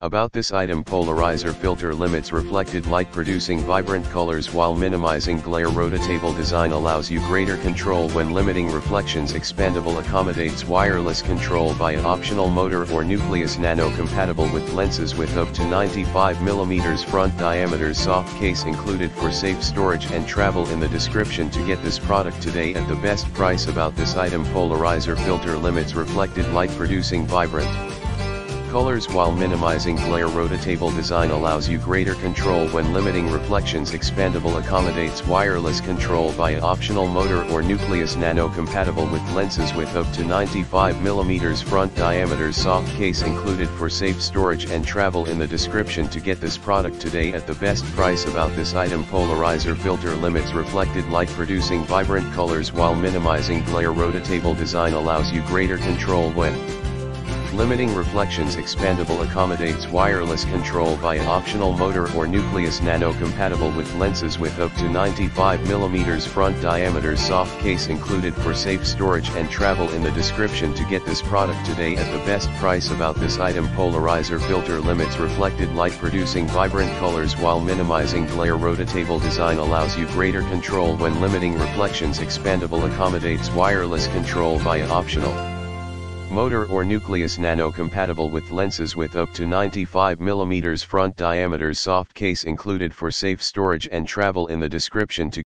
About this item polarizer filter limits reflected light producing vibrant colors while minimizing glare. Rotatable design allows you greater control when limiting reflections. Expandable accommodates wireless control via optional motor or nucleus nano compatible with lenses with up to 95mm front diameter. Soft case included for safe storage and travel in the description to get this product today at the best price. About this item polarizer filter limits reflected light producing vibrant colors while minimizing glare rotatable design allows you greater control when limiting reflections. Expandable accommodates wireless control via optional motor or nucleus nano compatible with lenses with up to 95mm front diameter. Soft case included for safe storage and travel in the description. To get this product today at the best price about this item polarizer filter limits reflected light producing vibrant colors while minimizing glare rotatable design allows you greater control when Limiting reflections expandable accommodates wireless control via optional motor or nucleus nano compatible with lenses with up to 95mm front diameter soft case included for safe storage and travel in the description to get this product today at the best price about this item. Polarizer filter limits reflected light producing vibrant colors while minimizing glare. Rotatable design allows you greater control when limiting reflections. Expandable accommodates wireless control via optional motor or nucleus nano compatible with lenses with up to 95mm front diameter soft case included for safe storage and travel in the description to